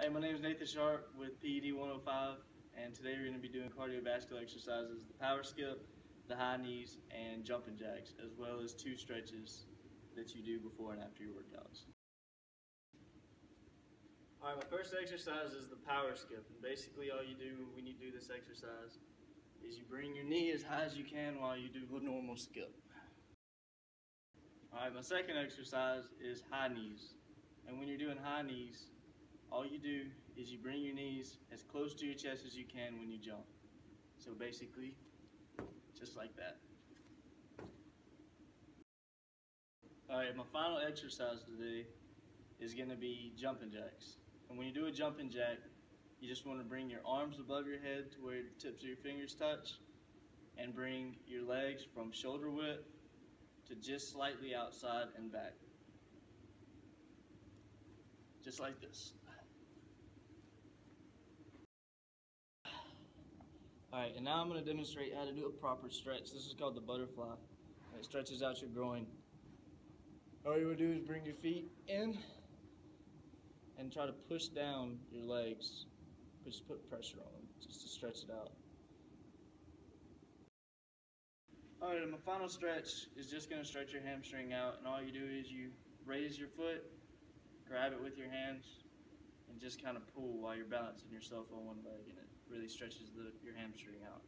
Hey, my name is Nathan Sharpe with PED 105, and today we're going to be doing cardiovascular exercises, the power skip, the high knees, and jumping jacks, as well as two stretches that you do before and after your workouts. Alright, my first exercise is the power skip, and basically all you do when you do this exercise is you bring your knee as high as you can while you do a normal skip. Alright, my second exercise is high knees. And when you're doing high knees, all you do is you bring your knees as close to your chest as you can when you jump. So basically, just like that. Alright, my final exercise today is going to be jumping jacks. And when you do a jumping jack, you just want to bring your arms above your head to where the tips of your fingers touch and bring your legs from shoulder width to just slightly outside and back. Just like this. And now I'm going to demonstrate how to do a proper stretch. This is called the butterfly. It stretches out your groin. All you would do is bring your feet in and try to push down your legs. Just put pressure on them, just to stretch it out. Alright, and my final stretch is just going to stretch your hamstring out, and all you do is you raise your foot, grab it with your hands, and just kind of pull while you're balancing yourself on one leg, and it really stretches the, your hamstring out.